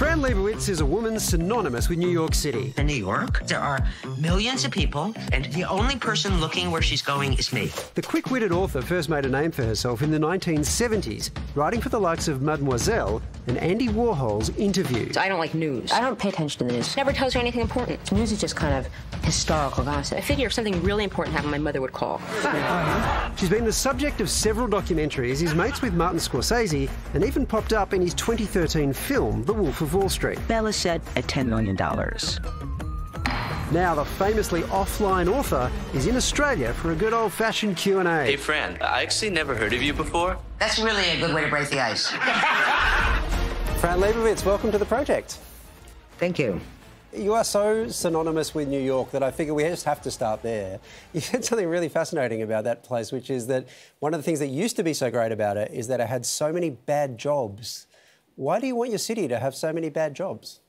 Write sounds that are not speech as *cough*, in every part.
Fran Lebowitz is a woman synonymous with New York City. In New York, there are millions of people, and the only person looking where she's going is me. The quick witted author first made a name for herself in the 1970s, writing for the likes of Mademoiselle and Andy Warhol's Interview. I don't like news. I don't pay attention to the news. It never tells you anything important. News is just kind of historical gossip. I figure if something really important happened, my mother would call. Uh, she's been the subject of several documentaries, is mates with Martin Scorsese, and even popped up in his 2013 film, The Wolf of Wall Street. Bella said at $10 million. Now, the famously offline author is in Australia for a good old-fashioned Q&A. Hey, Fran, I actually never heard of you before. That's really a good way to break the ice. *laughs* Fran Lebowitz, welcome to the project. Thank you. You are so synonymous with New York that I figure we just have to start there. *laughs* You said something really fascinating about that place, which is that one of the things that used to be so great about it is that it had so many bad jobs. Why do you want your city to have so many bad jobs?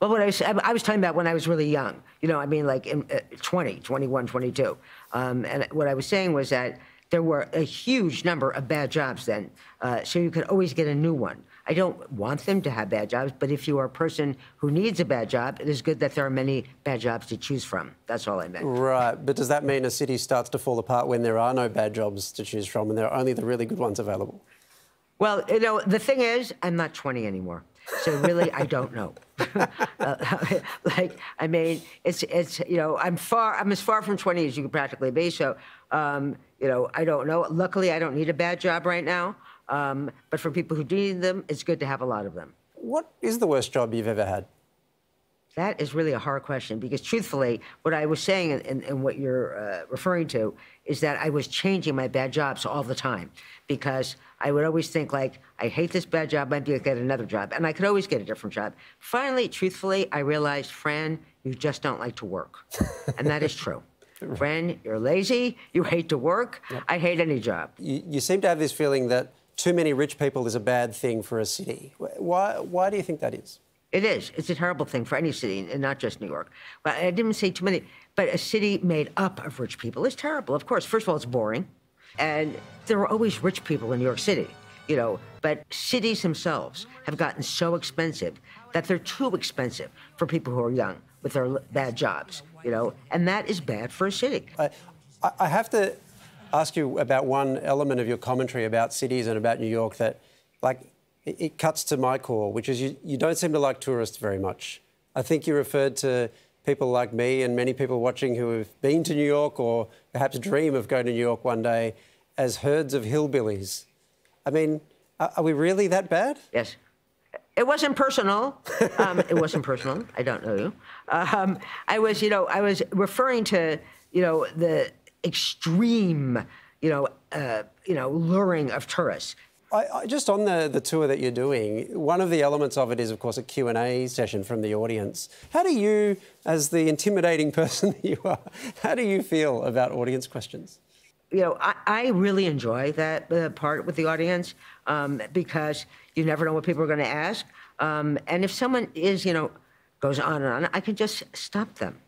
Well, what I was, I was talking about when I was really young, you know, I mean, like in, uh, 20, 21, 22. Um, and what I was saying was that there were a huge number of bad jobs then, uh, so you could always get a new one. I don't want them to have bad jobs, but if you are a person who needs a bad job, it is good that there are many bad jobs to choose from. That's all I meant. Right, but does that mean a city starts to fall apart when there are no bad jobs to choose from and there are only the really good ones available? Well, you know, the thing is, I'm not 20 anymore. So really, I don't know. *laughs* uh, *laughs* like, I mean, it's it's you know, I'm far, I'm as far from 20 as you could practically be. So, um, you know, I don't know. Luckily, I don't need a bad job right now. Um, but for people who do need them, it's good to have a lot of them. What is the worst job you've ever had? That is really a hard question because, truthfully, what I was saying and, and what you're uh, referring to is that I was changing my bad jobs all the time because I would always think like, I hate this bad job, I'll get another job, and I could always get a different job. Finally, truthfully, I realized, Fran, you just don't like to work, *laughs* and that is true. Fran, you're lazy. You hate to work. Yep. I hate any job. You, you seem to have this feeling that too many rich people is a bad thing for a city. Why, why do you think that is? It is. It's a terrible thing for any city, and not just New York. But I didn't say too many. But a city made up of rich people is terrible. Of course, first of all, it's boring, and there are always rich people in New York City. You know, but cities themselves have gotten so expensive that they're too expensive for people who are young with their bad jobs. You know, and that is bad for a city. I, I have to ask you about one element of your commentary about cities and about New York that, like, it, cuts to my core, which is you, you don't seem to like tourists very much. I think you referred to people like me and many people watching who have been to New York or perhaps dream of going to New York one day as herds of hillbillies. I mean, are we really that bad? Yes. It wasn't personal. Um, it wasn't personal. I don't know you. Um, I was, you know, I was referring to, you know, the extreme, you know, uh, you know, luring of tourists. I, I, just on the, the tour that you're doing, one of the elements of it is, of course, a Q&A session from the audience. How do you, as the intimidating *laughs* person that you are, how do you feel about audience questions? You know, I, I really enjoy that uh, part with the audience um, because you never know what people are going to ask. Um, and if someone is, you know, goes on and on, I can just stop them.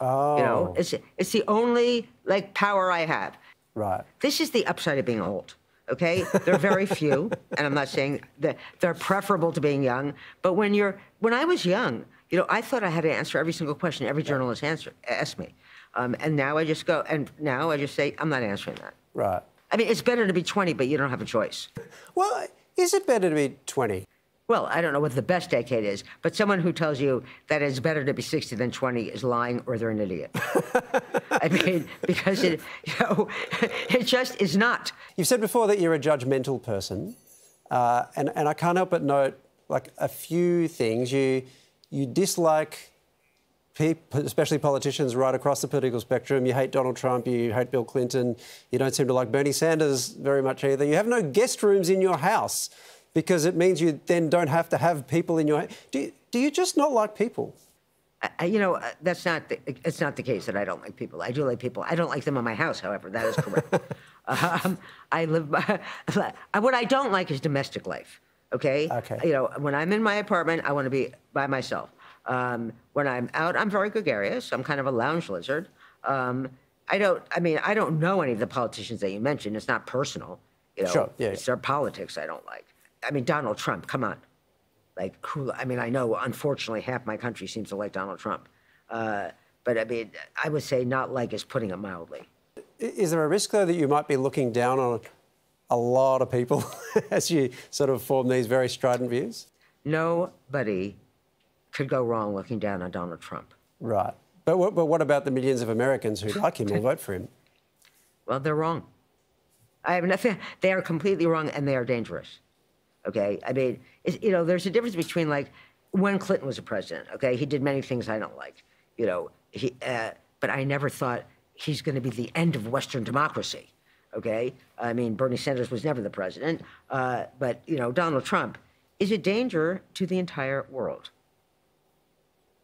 Oh. You know, it's, it's the only, like, power I have. Right. This is the upside of being old okay? They're very few, and I'm not saying that they're preferable to being young. But when you're, when I was young, you know, I thought I had to answer every single question every journalist answer, asked me. Um, and now I just go, and now I just say, I'm not answering that. Right. I mean, it's better to be 20, but you don't have a choice. Well, is it better to be 20? Well, I don't know what the best decade is, but someone who tells you that it's better to be 60 than 20 is lying or they're an idiot. *laughs* I mean, because it, you know, *laughs* it just is not. You've said before that you're a judgmental person, uh, and, and I can't help but note like a few things. You, you dislike people, especially politicians right across the political spectrum. You hate Donald Trump, you hate Bill Clinton, you don't seem to like Bernie Sanders very much either. You have no guest rooms in your house because it means you then don't have to have people in your. Do you, do you just not like people? I, you know, uh, that's not the, it's not the case that I don't like people. I do like people. I don't like them in my house, however. That is correct. *laughs* um, I live. By, *laughs* what I don't like is domestic life. Okay. Okay. You know, when I'm in my apartment, I want to be by myself. Um, when I'm out, I'm very gregarious. I'm kind of a lounge lizard. Um, I don't. I mean, I don't know any of the politicians that you mentioned. It's not personal. You know, sure. Yeah. It's their politics I don't like. I mean, Donald Trump, come on. like. I mean, I know unfortunately half my country seems to like Donald Trump, uh, but I mean, I would say not like is putting it mildly. Is there a risk, though, that you might be looking down on a lot of people *laughs* as you sort of form these very strident views? Nobody could go wrong looking down on Donald Trump. Right. But what, but what about the millions of Americans who like him or vote for him? Well, they're wrong. I have nothing. They are completely wrong, and they are dangerous. Okay, I mean, you know, there's a difference between like when Clinton was a president. Okay, he did many things I don't like. You know, he, uh, but I never thought he's going to be the end of Western democracy. Okay, I mean, Bernie Sanders was never the president, uh, but you know, Donald Trump is a danger to the entire world.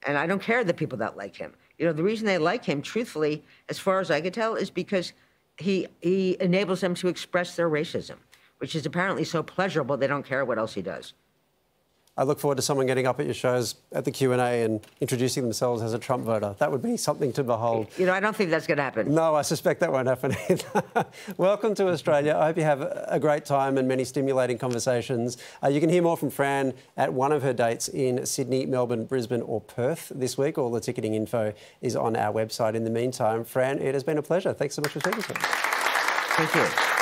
And I don't care the people that like him. You know, the reason they like him, truthfully, as far as I could tell, is because he he enables them to express their racism, which is apparently so pleasurable they don't care what else he does. I look forward to someone getting up at your shows at the Q&A and introducing themselves as a Trump voter. That would be something to behold. You know, I don't think that's going to happen. No, I suspect that won't happen either. *laughs* Welcome to Australia. I hope you have a great time and many stimulating conversations. Uh, you can hear more from Fran at one of her dates in Sydney, Melbourne, Brisbane or Perth this week. All the ticketing info is on our website. In the meantime, Fran, it has been a pleasure. Thanks so much for speaking to us. Thank you.